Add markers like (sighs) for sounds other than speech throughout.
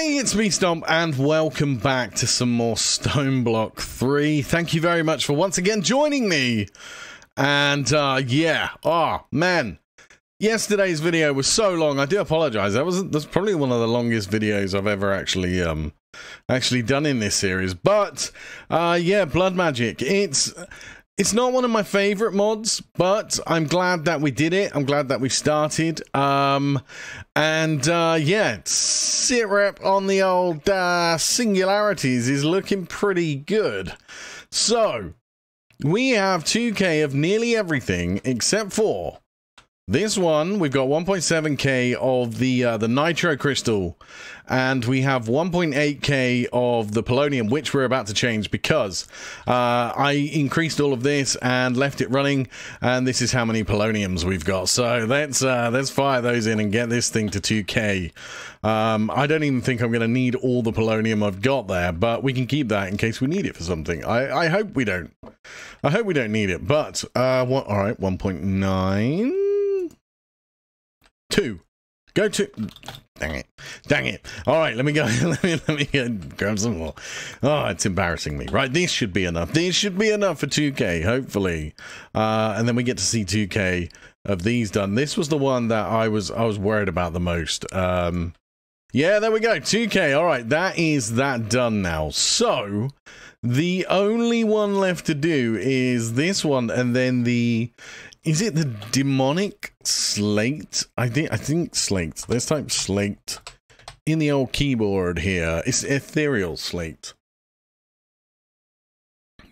Hey, it's me, Stomp, and welcome back to some more StoneBlock 3. Thank you very much for once again joining me. And, uh, yeah, oh, man. Yesterday's video was so long, I do apologize. That was that's probably one of the longest videos I've ever actually, um, actually done in this series. But, uh, yeah, Blood Magic. It's... It's not one of my favorite mods, but I'm glad that we did it. I'm glad that we started. Um, and uh, yeah, sit rep on the old uh, singularities is looking pretty good. So we have 2k of nearly everything except for this one, we've got 1.7k of the uh, the nitro crystal, and we have 1.8k of the polonium, which we're about to change because uh, I increased all of this and left it running, and this is how many poloniums we've got. So let's uh, let's fire those in and get this thing to 2k. Um, I don't even think I'm going to need all the polonium I've got there, but we can keep that in case we need it for something. I, I hope we don't. I hope we don't need it, but uh, what? All right, 1.9 two. Go to. Dang it. Dang it. All right, let me go. (laughs) let me, let me go grab some more. Oh, it's embarrassing me. Right, these should be enough. These should be enough for 2K, hopefully. Uh, and then we get to see 2K of these done. This was the one that I was I was worried about the most. Um, yeah, there we go. 2K. All right, that is that done now. So, the only one left to do is this one and then the is it the demonic slate? I think I think slate. Let's type slate in the old keyboard here. It's ethereal slate.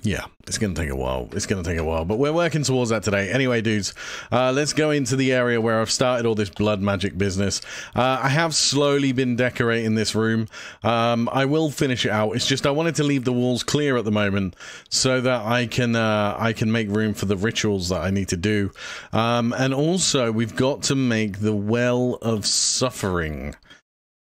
Yeah, it's going to take a while. It's going to take a while, but we're working towards that today. Anyway, dudes, uh, let's go into the area where I've started all this blood magic business. Uh, I have slowly been decorating this room. Um, I will finish it out. It's just I wanted to leave the walls clear at the moment so that I can uh, I can make room for the rituals that I need to do. Um, and also, we've got to make the well of suffering.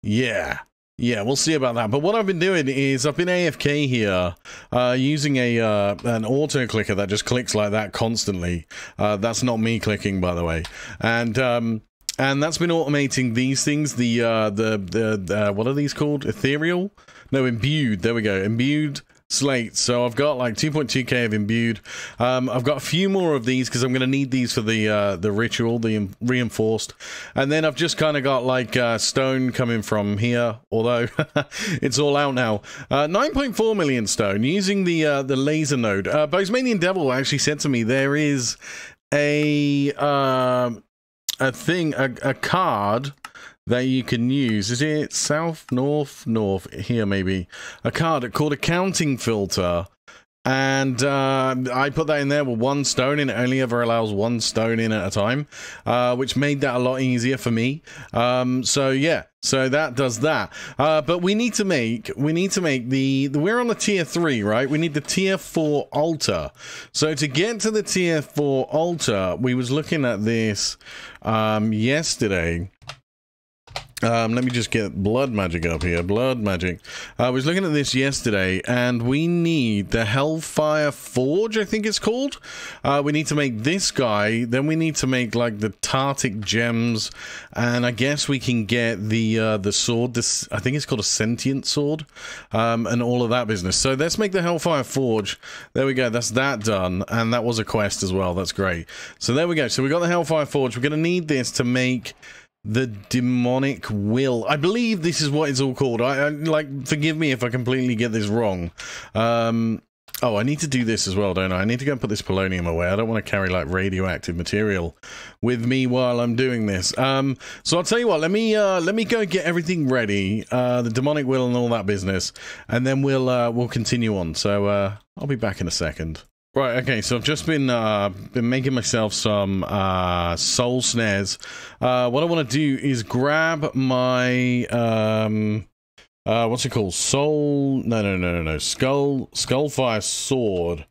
Yeah. Yeah, we'll see about that. But what I've been doing is I've been AFK here uh, using a uh, an auto clicker that just clicks like that constantly. Uh, that's not me clicking, by the way. And um, and that's been automating these things. The uh, the the, the what are these called? Ethereal? No, imbued. There we go. Imbued slate. So I've got like 2.2k of imbued. Um, I've got a few more of these because I'm going to need these for the uh, the ritual, the reinforced. And then I've just kind of got like uh, stone coming from here, although (laughs) it's all out now. Uh, 9.4 million stone using the uh, the laser node. Uh, Bosmanian Devil actually said to me there is a um, a thing, a, a card that you can use. Is it south, north, north? Here, maybe. A card called a counting filter. And uh, I put that in there with one stone, and it only ever allows one stone in at a time, uh, which made that a lot easier for me. Um, so yeah, so that does that. Uh, but we need to make we need to make the, the we're on the tier three, right? We need the tier four altar. So to get to the tier four altar, we was looking at this um, yesterday. Um, let me just get blood magic up here. Blood magic. I was looking at this yesterday, and we need the Hellfire Forge, I think it's called. Uh, we need to make this guy. Then we need to make like the Tartaric gems, and I guess we can get the uh, the sword. This I think it's called a sentient sword, um, and all of that business. So let's make the Hellfire Forge. There we go. That's that done, and that was a quest as well. That's great. So there we go. So we got the Hellfire Forge. We're going to need this to make the demonic will. I believe this is what it's all called. I, I, like forgive me if I completely get this wrong. Um Oh, I need to do this as well, don't I? I need to go and put this polonium away. I don't want to carry like radioactive material with me while I'm doing this. Um, so I'll tell you what. Let me uh, let me go get everything ready, uh, the demonic will and all that business, and then we'll uh, we'll continue on. So uh, I'll be back in a second. Right, okay, so I've just been uh, been making myself some uh, soul snares. Uh, what I want to do is grab my um, uh, what's it called? Soul? No, no, no, no, no. Skull Skullfire sword.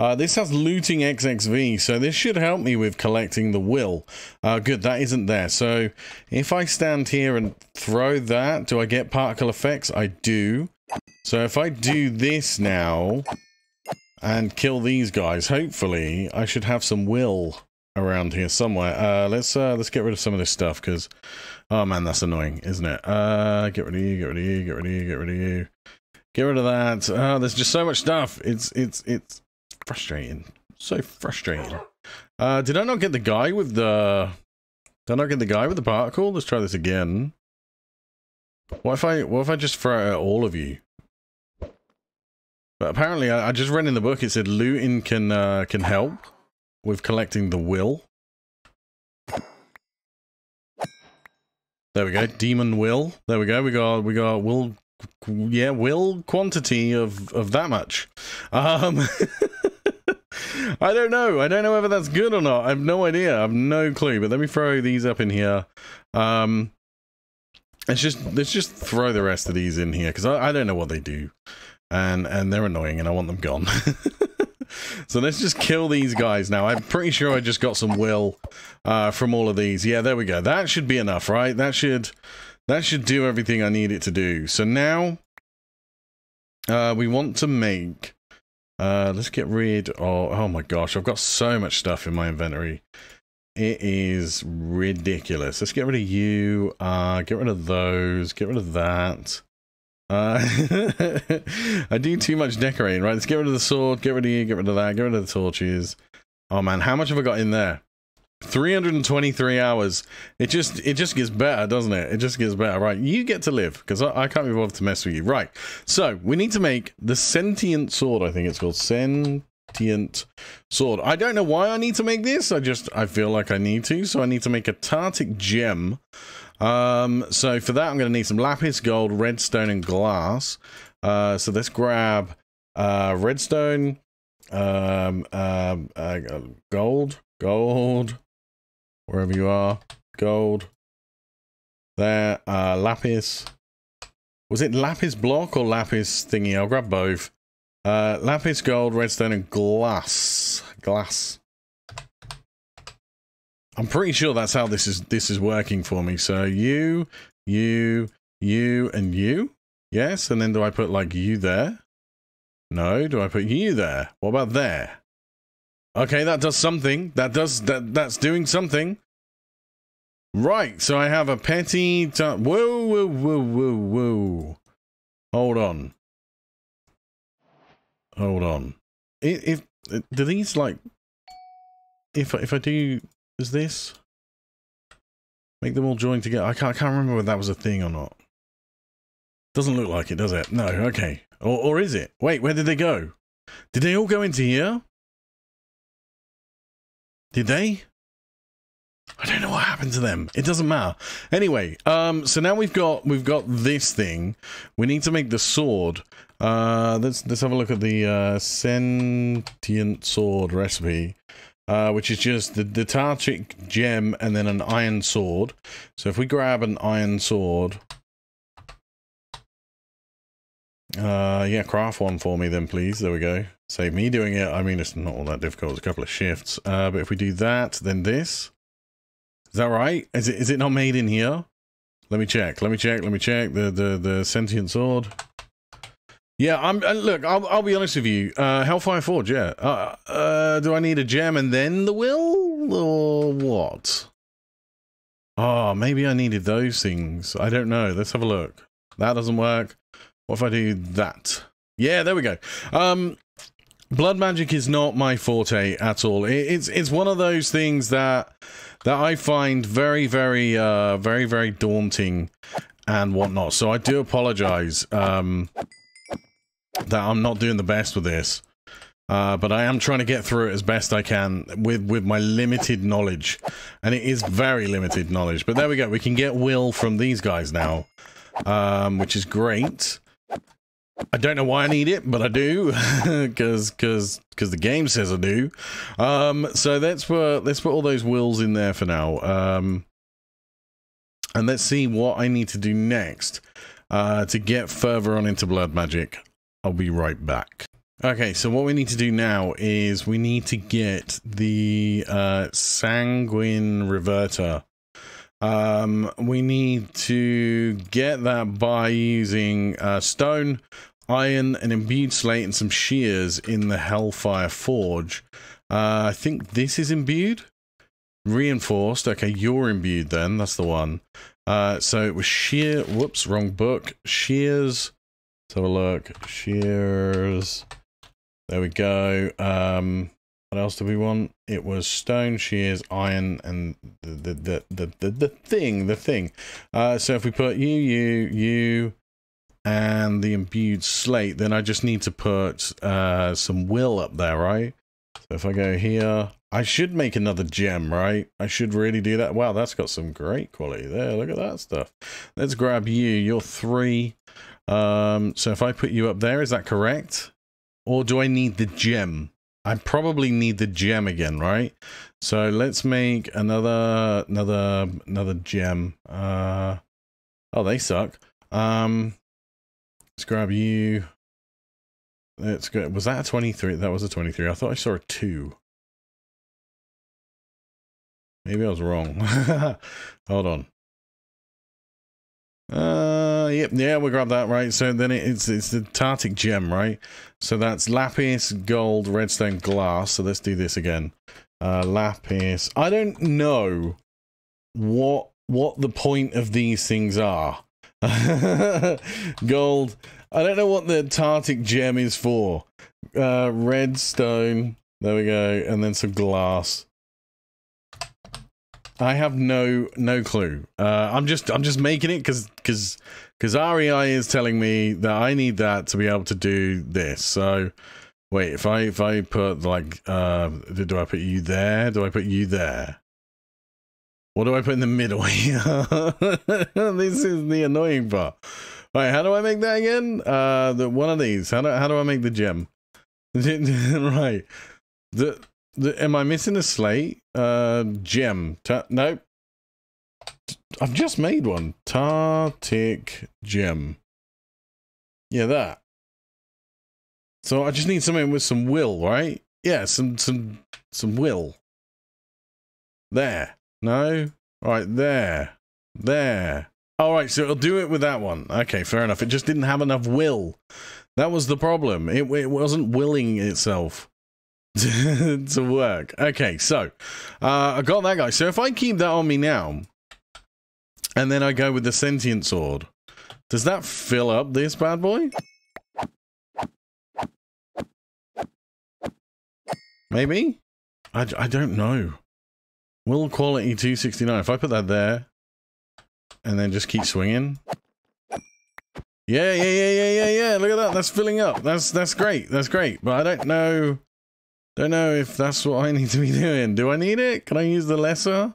Uh, this has looting XXV, so this should help me with collecting the will. Uh, good, that isn't there. So if I stand here and throw that, do I get particle effects? I do. So if I do this now, and kill these guys. Hopefully, I should have some will. around here somewhere. Uh, let's uh, let's get rid of some of this stuff because, oh man, that's annoying, isn't it? Uh, get rid of you, get rid of you, get rid of you, get rid of you, get rid of that. Oh, there's just so much stuff. It's it's it's frustrating, so frustrating. Uh, did I not get the guy with the? Did I not get the guy with the particle? Let's try this again. What if I what if I just throw at all of you? But apparently, I, I just read in the book it said looting can uh, can help with collecting the will. There we go, demon will. There we go. We got we got will, yeah, will quantity of of that much. Um, (laughs) I don't know. I don't know whether that's good or not. I have no idea. I have no clue. But let me throw these up in here. Um, let's just let's just throw the rest of these in here because I, I don't know what they do, and and they're annoying, and I want them gone. (laughs) so let's just kill these guys now. I'm pretty sure I just got some will uh, from all of these. Yeah, there we go. That should be enough, right? That should that should do everything I need it to do. So now uh, we want to make. Uh, let's get rid of. Oh my gosh, I've got so much stuff in my inventory. It is ridiculous. Let's get rid of you. Uh, get rid of those. Get rid of that. Uh, (laughs) I do too much decorating, right? Let's get rid of the sword, get rid of you, get rid of that, get rid of the torches. Oh man, how much have I got in there? 323 hours. It just it just gets better, doesn't it? It just gets better. Right, you get to live, because I, I, can't be bothered to mess with you. Right, so we need to make the sentient sword, I think it's called. Sentient sword. I don't know why I need to make this. I just, I feel like I need to. So I need to make a Tartaric gem. Um, so for that, I'm going to need some lapis, gold, redstone, and glass. Uh, so let's grab uh, redstone, um, um, uh, gold, gold, wherever you are, gold. There, uh, lapis. Was it lapis block or lapis thingy? I'll grab both. Uh, lapis, gold, redstone, and glass. Glass. I'm pretty sure that's how this is this is working for me. So you, you, you, and you. Yes, and then do I put like you there? No, do I put you there? What about there? Okay, that does something. That does that that's doing something. Right, so I have a petty whoa whoa whoa whoa whoa. Hold on. Hold on. If, if do these like if if I do is this? Make them all join together. I can't, I can't remember whether that was a thing or not. Doesn't look like it, does it? No, okay. Or, or is it? Wait, where did they go? Did they all go into here? Did they? I don't know what happened to them. It doesn't matter. Anyway, um, so now we've got we've got this thing. We need to make the sword. Uh, let's let's have a look at the uh, sentient sword recipe uh, which is just the, the Tartaric gem and then an iron sword. So if we grab an iron sword, uh, yeah, craft one for me then, please. There we go. Save me doing it. I mean, it's not all that difficult. It's a couple of shifts. Uh, but if we do that, then this. Is that right? Is it is it not made in here? Let me check. Let me check. Let me check. The the the sentient sword. Yeah, I'm. Uh, look, I'll, I'll be honest with you. Uh, Hellfire Forge, yeah. Uh, uh, do I need a gem and then the will, or what? Oh, maybe I needed those things. I don't know. Let's have a look. That doesn't work. What if I do that? Yeah, there we go. Um, blood magic is not my forte at all. It, it's it's one of those things that that I find very, very, uh, very, very daunting and whatnot. So I do apologize. Um that I'm not doing the best with this. Uh, but I am trying to get through it as best I can with, with my limited knowledge. And it is very limited knowledge. But there we go. We can get will from these guys now, um, which is great. I don't know why I need it, but I do, (laughs) because because because the game says I do. Um, so let's put let's put all those wills in there for now. Um, and let's see what I need to do next uh, to get further on into blood magic. I'll be right back. Okay, so what we need to do now is we need to get the uh, Sanguine Reverter. Um, we need to get that by using uh, stone, iron, an imbued slate, and some shears in the Hellfire Forge. Uh, I think this is imbued. Reinforced. Okay, you're imbued then. That's the one. Uh, so it was sheer. Whoops, wrong book. Shears. Let's have a look. Shears. There we go. Um, what else do we want? It was stone, shears, iron, and the the the the, the thing, the thing. Uh, so if we put you, you, you, and the imbued slate, then I just need to put uh, some will up there, right? So if I go here, I should make another gem, right? I should really do that. Wow, that's got some great quality there. Look at that stuff. Let's grab you. You're three. Um, so if I put you up there, is that correct? Or do I need the gem? I probably need the gem again, right? So let's make another, another, another gem. Uh, oh, they suck. Um, let's grab you. Let's go. Was that a 23? That was a 23. I thought I saw a 2. Maybe I was wrong. (laughs) Hold on. Uh, yep, yeah, we'll grab that, right? So then it's it's the Tartaric gem, right? So that's lapis, gold, redstone, glass. So let's do this again. Uh, lapis. I don't know what what the point of these things are. (laughs) gold. I don't know what the Tartaric gem is for. Uh, redstone. There we go, and then some glass. I have no no clue. Uh, I'm just I'm just making it because because because REI is telling me that I need that to be able to do this. So wait, if I if I put like uh, do I put you there? Do I put you there? What do I put in the middle (laughs) here? this is the annoying part. Right, how do I make that again? Uh, the one of these. How do how do I make the gem? (laughs) right. The the, am I missing a slate? Uh, gem. Ta nope. I've just made one. Tartaric gem. Yeah, that. So I just need something with some will, right? Yeah, some some some will. There. No? Right, there. There. Alright, so it'll do it with that one. Okay, fair enough. It just didn't have enough will. That was the problem. It, it wasn't willing itself. (laughs) to work. Okay, so uh, I got that guy. So if I keep that on me now, and then I go with the sentient sword, does that fill up this bad boy? Maybe? I, I don't know. Will quality 269. If I put that there, and then just keep swinging. Yeah, yeah, yeah, yeah, yeah, yeah. Look at that. That's filling up. That's that's great. That's great. But I don't know. Don't know if that's what I need to be (laughs) doing. Do I need it? Can I use the lesser?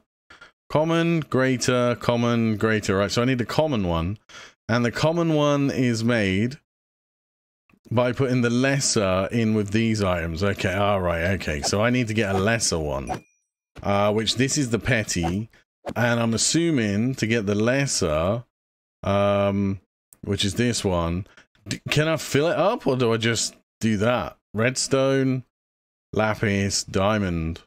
Common, greater, common, greater. Right, so I need a common one. And the common one is made by putting the lesser in with these items. Okay, all right, okay. So I need to get a lesser one, uh, which this is the petty. And I'm assuming to get the lesser, um, which is this one, can I fill it up or do I just do that? Redstone, Lapis, diamond.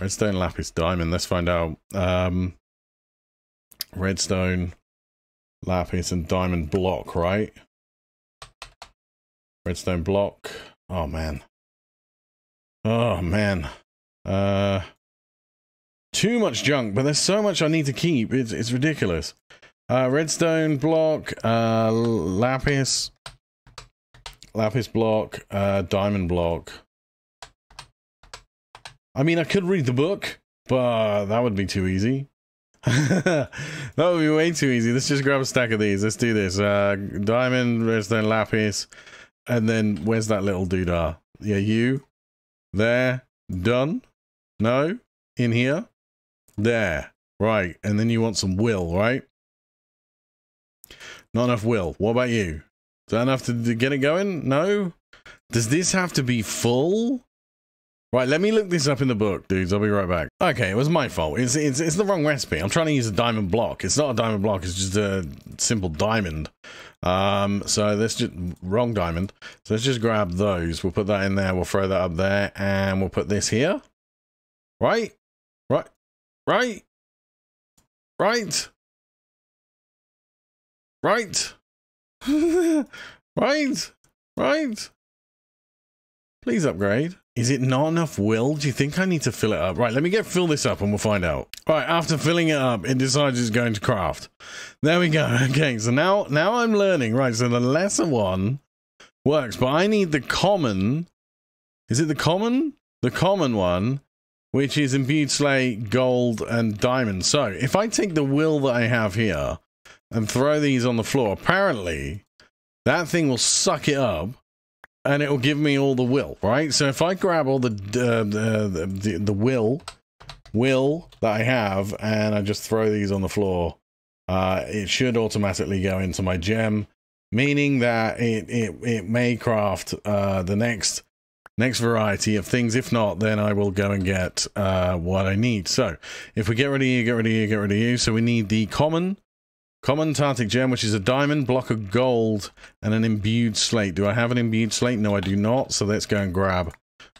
Redstone, lapis, diamond. Let's find out. Um, redstone, lapis, and diamond block, right? Redstone block. Oh, man. Oh, man. Uh, too much junk, but there's so much I need to keep. It's, it's ridiculous. Uh, redstone block, uh, lapis, lapis block, uh, diamond block. I mean, I could read the book, but that would be too easy. (laughs) that would be way too easy. Let's just grab a stack of these. Let's do this. Uh, diamond, redstone, lapis, and then where's that little doodah? Yeah, you. There. Done. No. In here. There. Right. And then you want some will, right? Not enough will. What about you? Is that enough to, to get it going? No? Does this have to be full? Right, let me look this up in the book, dudes. I'll be right back. Okay, it was my fault. It's, it's, it's the wrong recipe. I'm trying to use a diamond block. It's not a diamond block. It's just a simple diamond. Um, so let's just, wrong diamond. So let's just grab those. We'll put that in there. We'll throw that up there. And we'll put this here. Right? Right? Right? Right? Right? (laughs) right? Right? Please upgrade. Is it not enough will? Do you think I need to fill it up? Right, let me get fill this up and we'll find out. All right, after filling it up, it decides it's going to craft. There we go. (laughs) Okay, so now now I'm learning. Right, so the lesser one works, but I need the common. Is it the common? The common one, which is imbued slate, gold, and diamond. So if I take the will that I have here and throw these on the floor, apparently that thing will suck it up and it will give me all the will, right? So if I grab all the uh, the, the, the will will that I have and I just throw these on the floor, uh, it should automatically go into my gem, meaning that it it, it may craft uh, the next next variety of things. If not, then I will go and get uh, what I need. So if we get rid of you, get rid of you, get rid of you. So we need the common Common Tartaric Gem, which is a diamond, block of gold, and an imbued slate. Do I have an imbued slate? No, I do not. So let's go and grab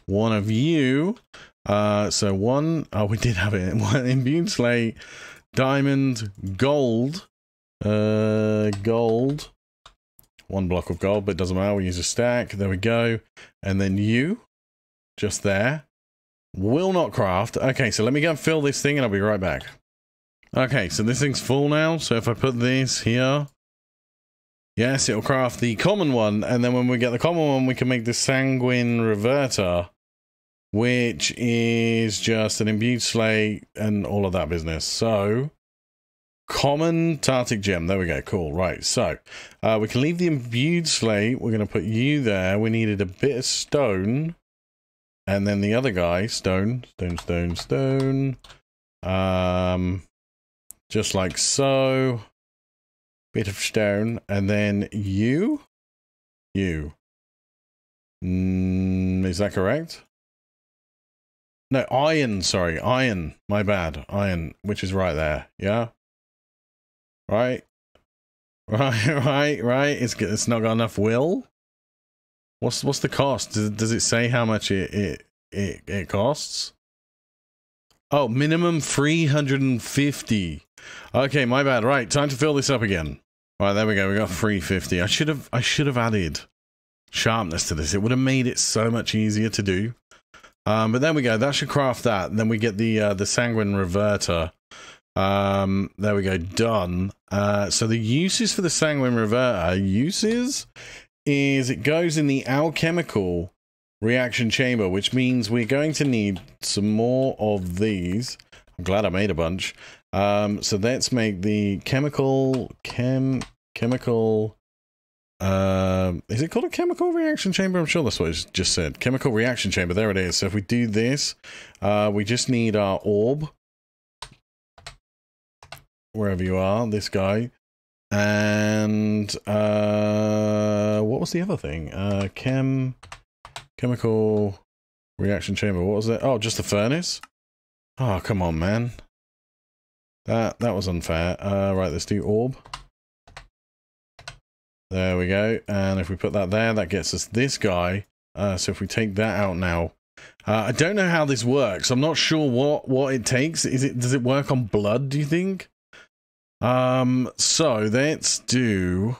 one of you. Uh, so one, oh, we did have it. (laughs) One imbued slate, diamond, gold, uh, gold. One block of gold, but it doesn't matter. We use a stack. There we go. And then you, just there. Will not craft. Okay, so let me go and fill this thing and I'll be right back. Okay, so this thing's full now. So if I put this here, yes, it'll craft the common one. And then when we get the common one, we can make the sanguine reverter, which is just an imbued slate and all of that business. So common Tartaric gem. There we go. Cool. Right. So uh, we can leave the imbued slate. We're going to put you there. We needed a bit of stone. And then the other guy, stone, stone, stone, stone. Um, just like so. Bit of stone, and then you, you. Mm, is that correct? No, iron, sorry, iron. My bad, iron, which is right there. Yeah? Right? (laughs) Right, right, right. It's, it's not got enough will. What's what's the cost? Does, does it say how much it, it, it, it costs? Oh, minimum 350. Okay, my bad. Right, time to fill this up again. All right, there we go. We got 350. I should have I should have added sharpness to this. It would have made it so much easier to do. Um, but there we go. That should craft that. And then we get the uh, the sanguine reverter. Um, there we go. Done. Uh, so the uses for the sanguine reverter uses is it goes in the alchemical reaction chamber, which means we're going to need some more of these. I'm glad I made a bunch. Um, so let's make the chemical chem chemical. Uh, is it called a chemical reaction chamber? I'm sure that's what it just said. Chemical reaction chamber. There it is. So if we do this, uh, we just need our orb. Wherever you are, this guy. And uh, what was the other thing? Uh, chem, chemical reaction chamber. What was it? Oh, just the furnace. Oh, come on, man. That that was unfair. Uh, right, let's do orb. There we go. And if we put that there, that gets us this guy. Uh, so if we take that out now, uh, I don't know how this works. I'm not sure what what it takes. Is it does it work on blood? Do you think? Um. So let's do.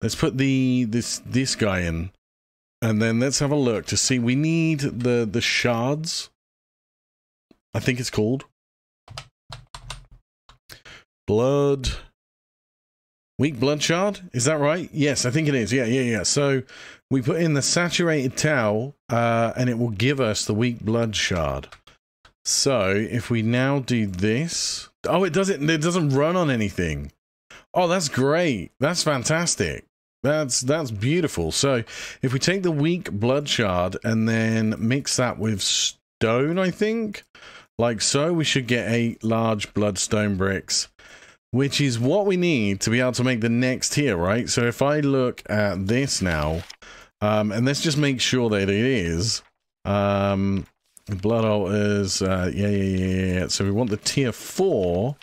Let's put the this this guy in, and then let's have a look to see. We need the the shards. I think it's called. Blood. Weak blood shard? Is that right? Yes, I think it is. Yeah, yeah, yeah. So we put in the saturated towel uh, and it will give us the weak blood shard. So if we now do this, oh, it doesn't. It doesn't run on anything. Oh, that's great. That's fantastic. That's that's beautiful. So if we take the weak blood shard and then mix that with stone, I think, like so, we should get eight large bloodstone bricks which is what we need to be able to make the next tier, right? So if I look at this now, um, and let's just make sure that it is, um, blood altars, uh, yeah, yeah, yeah, yeah. So we want the tier four.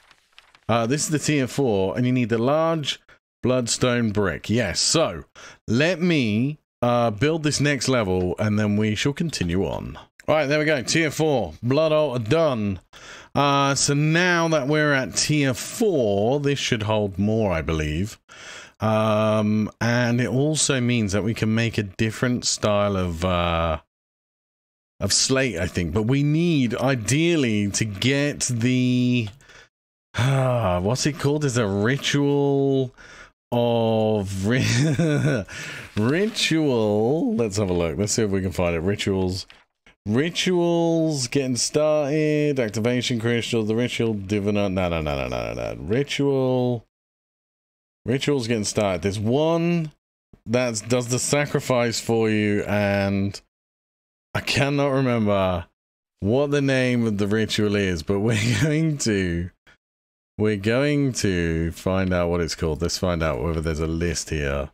Uh, this is the tier four, and you need the large bloodstone brick. Yes, so let me uh, build this next level, and then we shall continue on. All right, there we go. Tier four, blood altar done. Uh, so now that we're at tier 4, this should hold more, I believe. Um, and it also means that we can make a different style of uh, of slate, I think. But we need ideally to get the uh, (sighs) what's it called? Is a ritual of ri- (laughs) ritual. Let's have a look. Let's see if we can find it. Rituals. Rituals getting started. Activation crystal. The ritual diviner. No, no, no, no, no, no, no. Ritual. Rituals getting started. There's one that does the sacrifice for you, and I cannot remember what the name of the ritual is, but (laughs) we're going to we're going to find out what it's called. Let's find out whether there's a list here.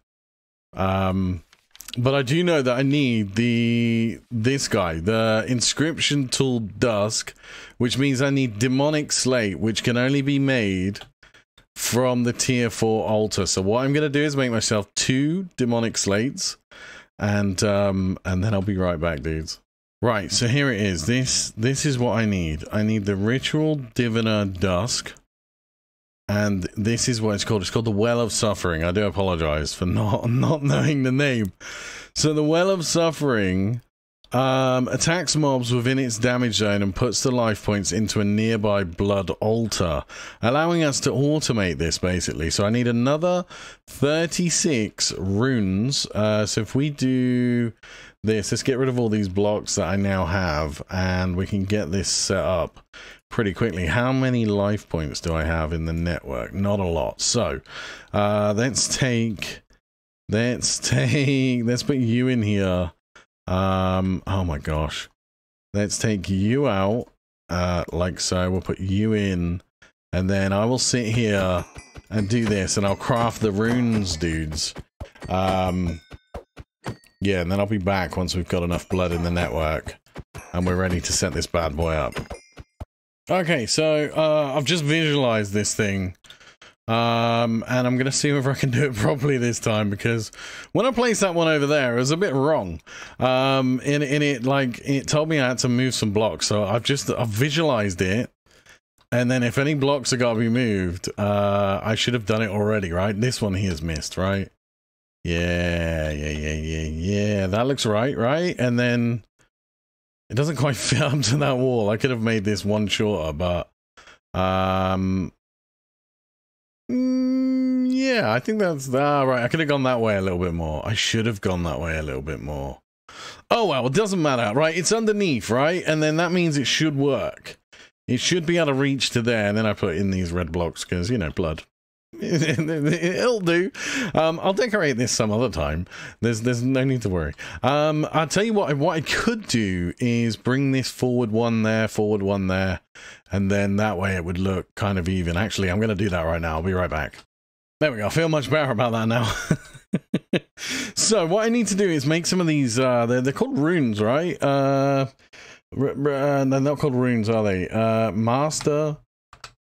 Um but I do know that I need the this guy, the inscription tool dusk, which means I need demonic slate, which can only be made from the tier 4 altar. So what I'm going to do is make myself two demonic slates and um and then I'll be right back, dudes. Right, so here it is. This this is what I need. I need the ritual diviner dusk. And this is what it's called. It's called the Well of Suffering. I do apologize for not (laughs) not knowing the name. So the Well of Suffering um, attacks mobs within its damage zone and puts the life points into a nearby blood altar, allowing us to automate this basically. So I need another 36 runes. Uh, so if we do this, let's get rid of all these blocks that I now have and we can get this set up pretty quickly. How many life points do I have in the network? Not a lot. So uh, let's take, let's take, let's put you in here. Um, oh my gosh. Let's take you out, uh, like so. We'll put you in, and then I will sit here and do this, and I'll craft the runes, dudes. Um, yeah, and then I'll be back once we've got enough blood in the network, and we're ready to set this bad boy up. Okay, so uh, I've just visualized this thing. Um, and I'm going to see whether I can do it (laughs) properly this time because when I placed that one over there, it was a bit wrong. Um, in, in it, like, it told me I had to move some blocks. So I've just, I've visualized it. And then if any blocks are got to be moved, uh, I should have done it already, right? This one he has missed, right? Yeah, yeah, yeah, yeah, yeah. That looks right, right? And then it doesn't quite (laughs) fit up to that wall. I could have made this one shorter, but um Mm, yeah, I think that's ah, right. I could have gone that way a little bit more. I should have gone that way a little bit more. Oh well, it doesn't matter, right? It's underneath, right? And then that means it should work. It should be able to reach to there, and then I put in these red blocks because you know blood. (laughs) It'll do. Um, I'll decorate this some other time. There's there's no need to worry. Um, I'll tell you what. What I could do is bring this forward one there, forward one there, and then that way it would look kind of even. Actually, I'm going to do that right now. I'll be right back. There we go. I feel much better about that now. (laughs) so what I need to do is make some of these. Uh, they're they're called runes, right? Uh, uh, they're not called runes, are they? Uh, master,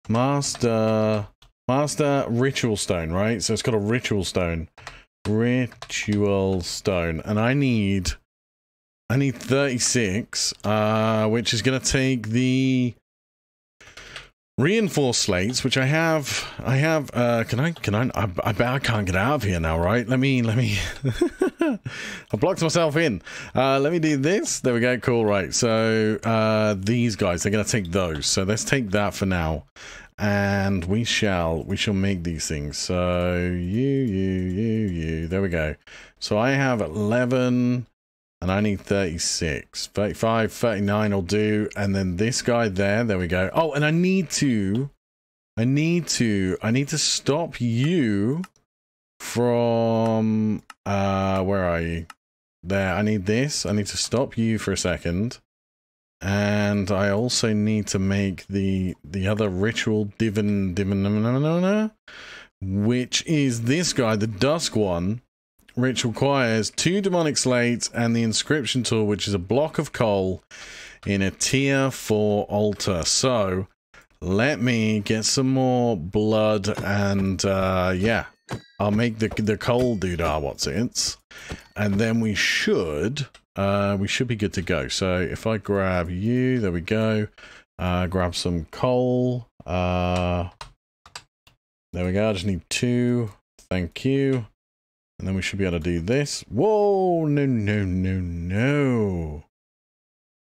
master Master Ritual Stone, right? So it's got a Ritual Stone. Ritual Stone. And I need... I need 36, uh, which is going to take the reinforced slates, which I have. I have. Uh, can I? Can I? I, I bet I can't get out of here now, right? Let me. Let me. (laughs) I blocked myself in. Uh, let me do this. There we go. Cool. Right. So uh, these guys, they're going to take those. So let's take that for now and we shall we shall make these things. So you you you you. There we go. So i have 11 and i need 36 35 39 will do. And then this guy there there we go. Oh and i need to i need to i need to stop you from uh where are you? There i need this. I need to stop you for a second and I also need to make the the other ritual divin divin which is this guy, the dusk one, which requires two demonic slates and the inscription tool, which is a block of coal in a tier 4 altar. So let me get some more blood and uh yeah. I'll make the the coal doodah what's it. And then we should uh, we should be good to go. So if I grab you, there we go. Uh, grab some coal. Uh, there we go. I just need two, Thank you. And then we should be able to do this. Whoa, no, no, no, no.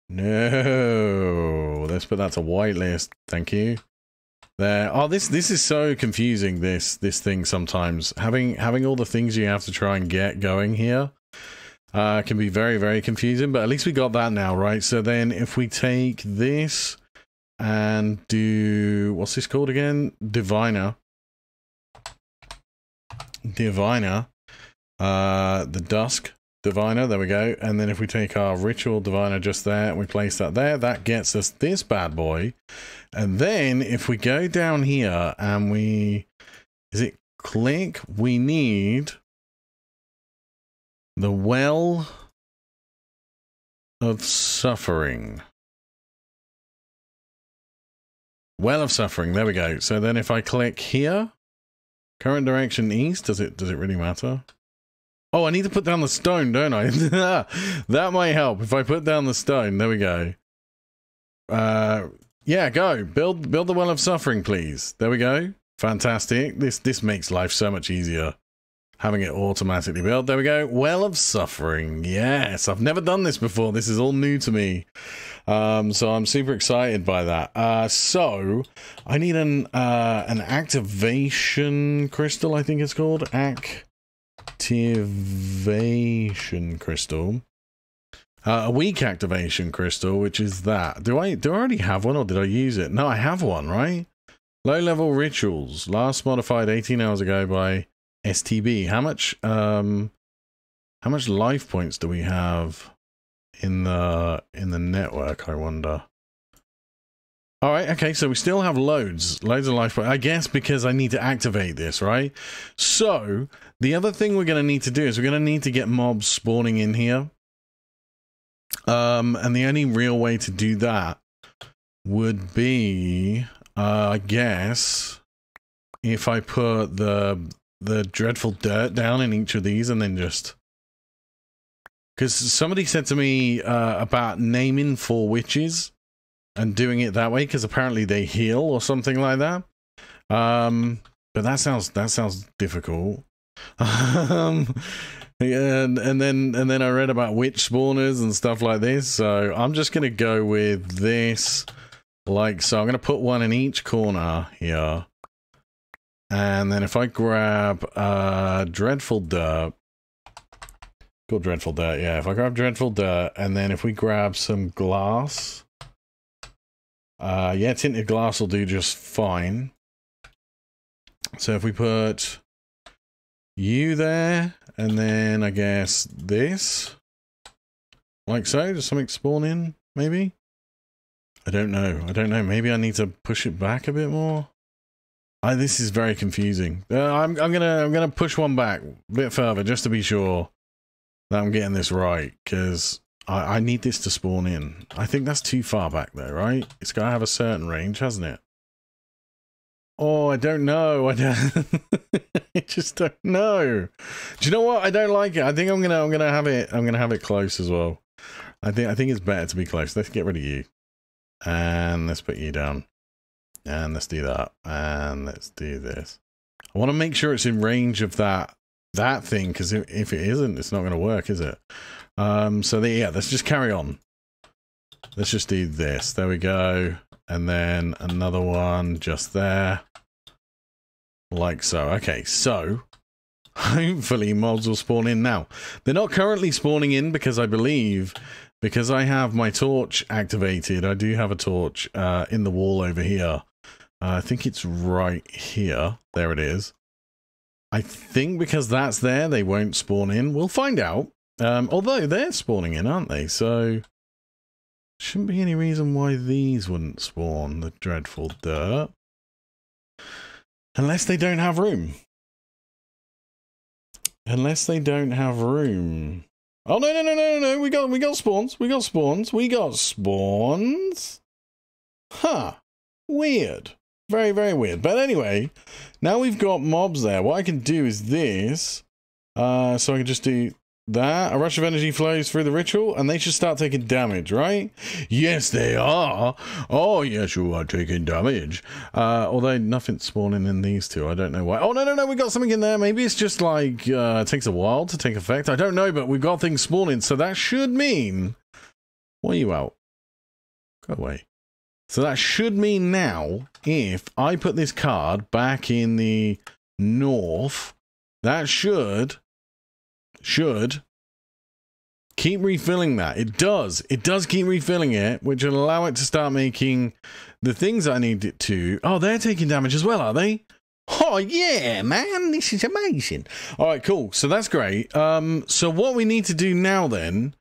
No. Let's put that to whitelist. Thank you. There. Oh, this this is so confusing. This this thing sometimes having having all the things you have to try and get going here uh, can be very very confusing. But at least we got that now, right? So then if we take this and do what's this called again? Diviner. Diviner. Uh, the Dusk Diviner, there we go. And then if we take our Ritual Diviner just there we place that there, that gets us this bad boy. And then if we go down here and we, is it click? We need the Well of Suffering. Well of Suffering, there we go. So then if I click here, current direction east, does it does it really matter? Oh, I need to put down the stone, don't I? (laughs) that might help. If I put down the stone, there we go. Uh, yeah, go. Build build the well of suffering, please. There we go. Fantastic. This this makes life so much easier. Having it automatically built. There we go. Well of suffering. Yes, I've never done this before. This is all new to me. Um, so I'm super excited by that. Uh, so I need an uh, an activation crystal. I think it's called. Activation crystal. Uh, a weak activation crystal, which is that. Do I do I already have one or did I use it? No, I have one, right? Low level rituals, last modified 18 hours ago by STB. How much um how much life points do we have in the in the network, I wonder? All right, okay, so we still have loads, loads of life points. I guess because I need to activate this, right? So, the other thing we're going to need to do is we're going to need to get mobs spawning in here. Um, and the only real way to do that would be, uh, I guess, if I put the the dreadful dirt down in each of these and then just because somebody said to me uh, about naming four witches and doing it that way because apparently they heal or something like that. Um, but that sounds that sounds difficult. (laughs) um, and and then and then I read about witch spawners and stuff like this. So I'm just gonna go with this. Like so, I'm gonna put one in each corner here. And then if I grab uh dreadful dirt, called dreadful dirt, yeah. If I grab dreadful dirt, and then if we grab some glass, uh, yeah, tinted glass will do just fine. So if we put you there, and then I guess this, like so, does something spawn in, maybe? I don't know. I don't know. Maybe I need to push it back a bit more. I, this is very confusing. Uh, I'm, I'm gonna I'm gonna push one back a bit further just to be sure that I'm getting this right because I, I need this to spawn in. I think that's too far back though, right? It's got to have a certain range, hasn't it? Oh, I don't know. I (laughs) don't. I just don't know. Do you know what? I don't like it. I think I'm gonna. I'm gonna have it. I'm gonna have it close as well. I think. I think it's better to be close. Let's get rid of you, and let's put you down, and let's do that, and let's do this. I want to make sure it's in range of that that thing because if, if it isn't, it's not going to work, is it? Um, so the, yeah, let's just carry on. Let's just do this. There we go. And then another one just there. Like so. Okay, so (laughs) hopefully mobs will spawn in now. They're not currently spawning in because I believe because I have my torch activated. I do have a torch uh, in the wall over here. Uh, I think it's right here. There it is. I think because that's there, they won't spawn in. We'll find out. Um, although they're spawning in, aren't they? So shouldn't be any reason why these wouldn't spawn the dreadful dirt. Unless they don't have room. Unless they don't have room. Oh no no no no no! We got we got spawns. We got spawns. We got spawns. Huh. Weird. Very very weird. But anyway, now we've got mobs there. What I can do is this. Uh, so I can just do that. A rush of energy flows through the ritual, and they should start taking damage, right? Yes, they are. Oh, yes, you are taking damage. Uh, although nothing's spawning in these two. I don't know why. Oh, no, no, no, we got something in there. Maybe it's just like, uh, it takes a while to take effect. I don't know, but we've got things spawning, so that should mean... Why are you out? Go away. So that should mean now, if I put this card back in the north, that should should keep refilling that. It does. It does keep refilling it, which will allow it to start making the things I need it to. Oh, they're taking damage as well, are they? Oh yeah, man, this is amazing. All right, cool. So that's great. Um, so what we need to do now then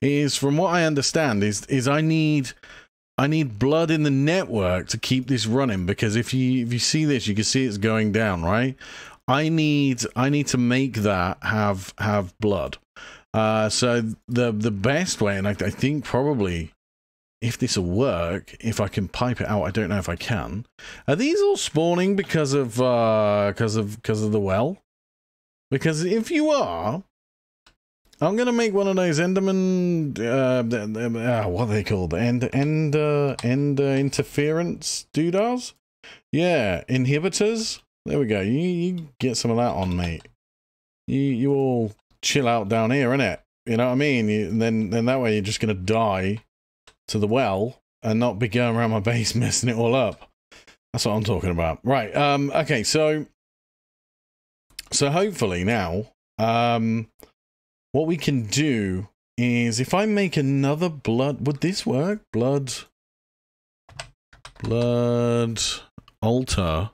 is, from what I understand, is is I need I need blood in the network to keep this running because if you if you see this, you can see it's going down, right? I need I need to make that have have blood. Uh, so the the best way, and I, I think probably if this will work, if I can pipe it out, I don't know if I can. Are these all spawning because of uh because of because of the well? Because if you are, I'm gonna make one of those Enderman uh, uh what are they called? End end uh, end uh, interference doodahs? Yeah, inhibitors. There we go. You, you get some of that on, mate. You you all chill out down here, innit? You know what I mean? You, then then that way you're just gonna die to the well and not be going around my base (laughs) messing it all up. That's what I'm talking about. Right. Um. Okay. So. So hopefully now, um, what we can do is if I make another blood, would this work? Blood. Blood altar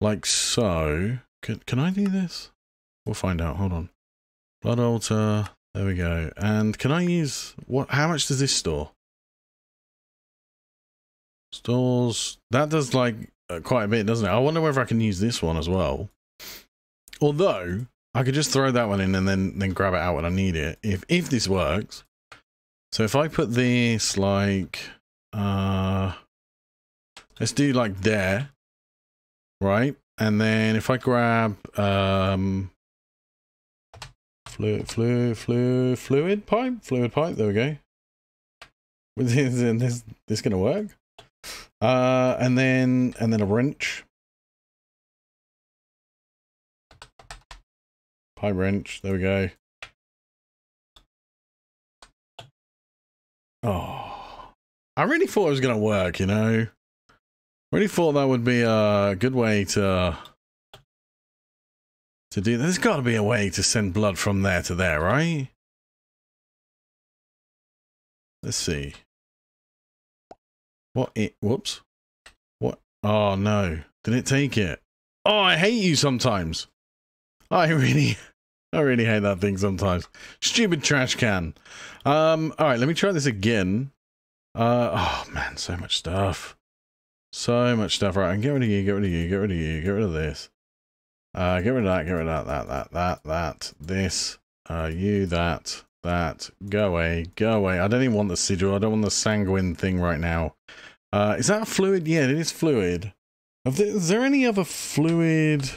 like so. Can, can I do this? We'll find out. Hold on. Blood altar. There we go. And can I use what? How much does this store? Stores. That does like uh, quite a bit, doesn't it? I wonder whether I can use this one as well. Although I could just throw that one in and then then grab it out when I need it. If if this works. So if I put this like uh let's do like there right? And then if I grab um, fluid, fluid, fluid, fluid pipe, fluid pipe. There we go. (laughs) Is this this gonna work? Uh, and then and then a wrench. Pipe wrench. There we go. Oh, I really thought it was gonna work. You know. Really thought that would be a good way to to do. There's got to be a way to send blood from there to there, right? Let's see. What it? Whoops. What? Oh no! Did it take it? Oh, I hate you sometimes. I really, (laughs) I really hate that thing sometimes. Stupid trash can. Um. All right. Let me try this again. Uh. Oh man, so much stuff. So much stuff. Right, get rid of you, get rid of you, get rid of you, get rid of this. Uh, get rid of that, get rid of that, that, that, that, that, this, uh, you, that, that, go away, go away. I don't even want the sigil, I don't want the sanguine thing right now. Uh, is that fluid? Yeah, it is fluid. Is there any other fluid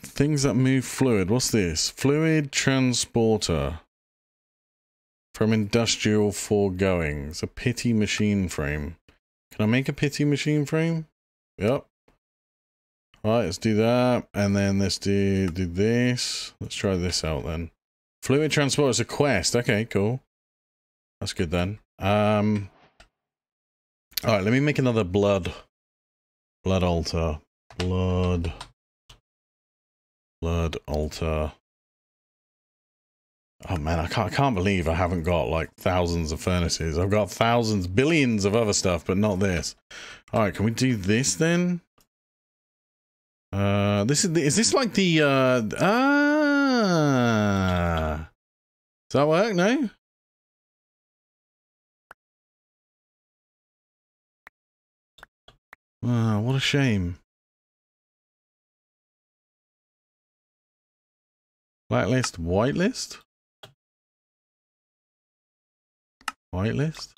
things that move fluid? What's this? Fluid transporter. From industrial foregoings. A pity machine frame. Can I make a pity machine frame? Yep. Alright, let's do that. And then let's do, do this. Let's try this out then. Fluid transport is a quest. Okay, cool. That's good then. Um, Alright, let me make another blood. Blood altar. Blood. Blood altar. Oh man, I can't, I can't believe I haven't got like thousands of furnaces. I've got thousands, billions of other stuff, but not this. All right, can we do this then? Uh, this is the, is this like the uh ah? Does that work? No. Ah, what a shame. Blacklist, whitelist. Whitelist?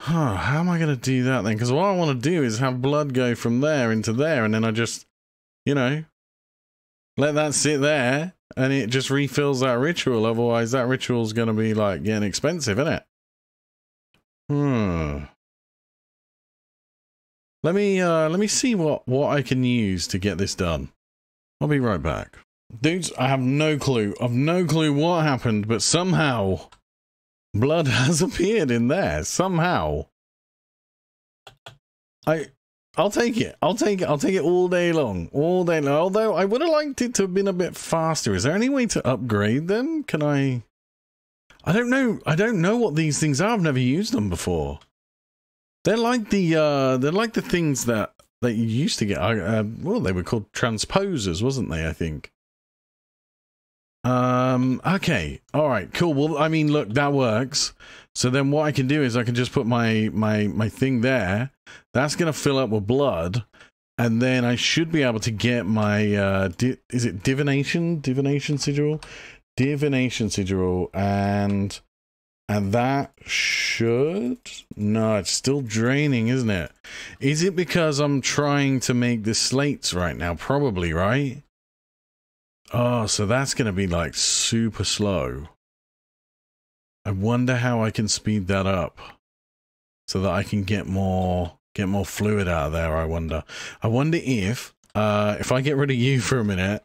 Huh, how am I going to do that then? Because what I want to do is have blood go from there into there, and then I just You know, let that sit there and it just refills that ritual. Otherwise, that ritual's going to be like getting expensive, isn't it? Hmm. Let me uh let me see what what I can use to get this done. I'll be right back. Dudes, I have no clue. I've no clue what happened, but somehow blood (laughs) has appeared in there. Somehow. I I'll take it. I'll take it. I'll take it all day long. All day long. Although I would have liked it to have been a bit faster. Is there any way to upgrade them? Can I I don't know. I don't know what these things are. I've never used them before. They're like the uh they're like the things that you used to get. Uh, well, they were called transposers, wasn't they? I think. Um. Okay. All right. Cool. Well, I mean, look, that works. So then, what I can do is I can just put my my my thing there. That's gonna fill up with blood, and then I should be able to get my uh. Is it divination? Divination sigil. Divination sigil, and and that should no, it's still draining, isn't it? Is it because I'm trying to make the slates right now? Probably, right? Oh, so that's going to be like super slow. I wonder how I can speed that up so that I can get more get more fluid out of there. I wonder. I wonder if uh, if I get rid of you (laughs) for a minute.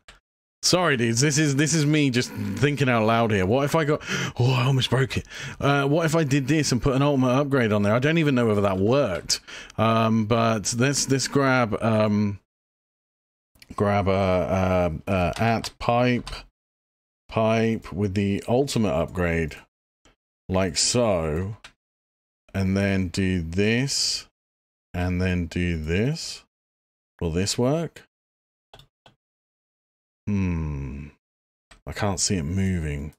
Sorry, dudes. This is this is me just thinking out loud here. What if I got? Oh, I almost broke it. Uh, what if I did this and put an ultimate upgrade on there? I don't even know whether that worked. Um, but let's grab um, grab a, a, a at pipe pipe with the ultimate upgrade like so and then do this and then do this will this work hmm i can't see it moving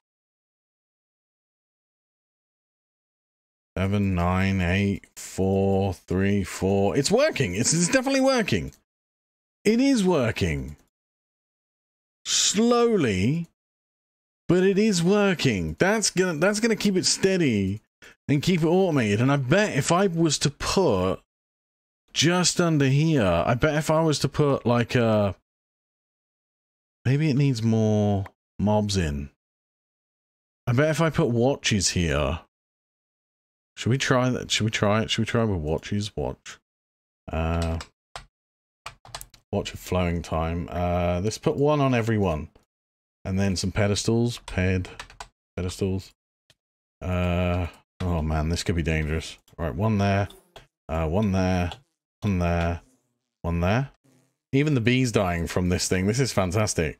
seven nine eight four three four it's working it's, it's definitely working it is working. Slowly, but it is working. That's gonna that's gonna keep it steady and keep it automated. And I bet if I was to put just under here, I bet if I was to put like a maybe it needs more mobs in. I bet if I put watches here. Should we try that? Should we try it? Should we try with watches? Watch. Uh Watch of flowing time. Uh, let's put one on every one. And then some pedestals. Ped. Pedestals. Uh, oh man, this could be dangerous. Right, one there. Uh, one there. One there. One there. Even the bees dying from this thing. This is fantastic.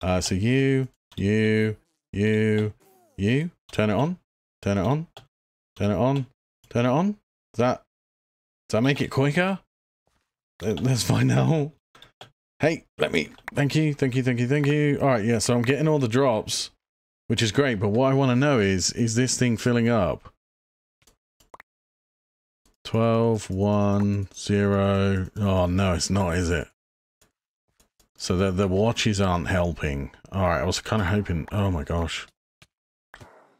Uh, so you, you, you, you. Turn it on. Turn it on. Turn it on. Turn it on. Does that, does that make it quicker? Let's find out. Hey, let me. Thank you, thank you, thank you, thank you. All right, yeah. So I'm getting all the drops, which is great. But what I want to know is, is this thing filling up? 12, 1, 0. Oh, no, it's not, is it? So the, the watches aren't helping. All right, I was kind of hoping. Oh my gosh.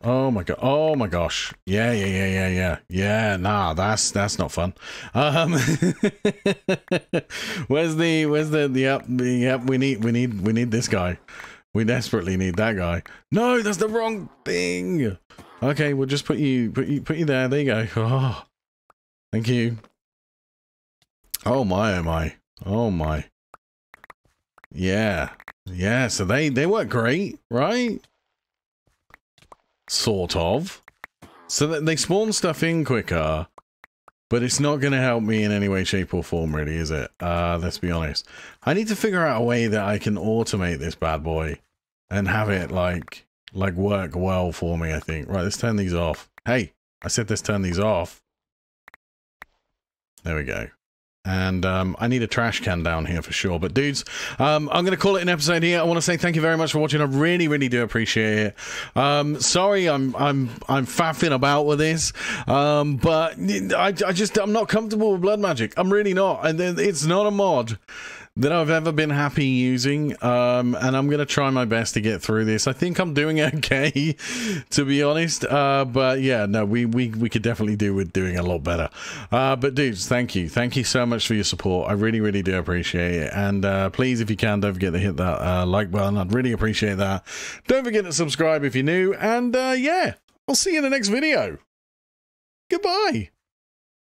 Oh my god! Oh my gosh! Yeah, yeah, yeah, yeah, yeah, yeah. Nah, that's that's not fun. Um, (laughs) where's the where's the the up? The, yep, we need we need we need this guy. We desperately need that guy. No, that's the wrong thing. Okay, we'll just put you put you put you there. There you go. (laughs) Oh, thank you. Oh my, oh my, oh my. Yeah, yeah. So they they work great, right? Sort of. So that they spawn stuff in quicker, but it's not going to help me in any way, shape, or form, really, is it? Uh, let's be honest. I need to figure out a way that I can automate this bad boy and have it, like, like work well for me, I think. Right, let's turn these off. Hey, I said let's turn these off. There we go. And um, I need a trash can down here for sure. But dudes, um, I'm going to call it an episode here. I want to say thank you very much for watching. I really, really do appreciate it. Um, sorry, I'm I'm I'm faffing about with this, um, but I, I just I'm not comfortable with blood magic. I'm really not, and then it's not a mod. That I've ever been happy using. Um, and I'm going to try my best to get through this. I think I'm doing (laughs) okay, to be honest. Uh, but yeah, no, we, we, we could definitely do with doing a lot better. Uh, but dudes, thank you. Thank you so much for your support. I really, really do appreciate it. And uh, please, if you can, don't forget to hit that uh, like button. I'd really appreciate that. Don't forget to subscribe if you're new. And uh, yeah, I'll see you in the next video. Goodbye.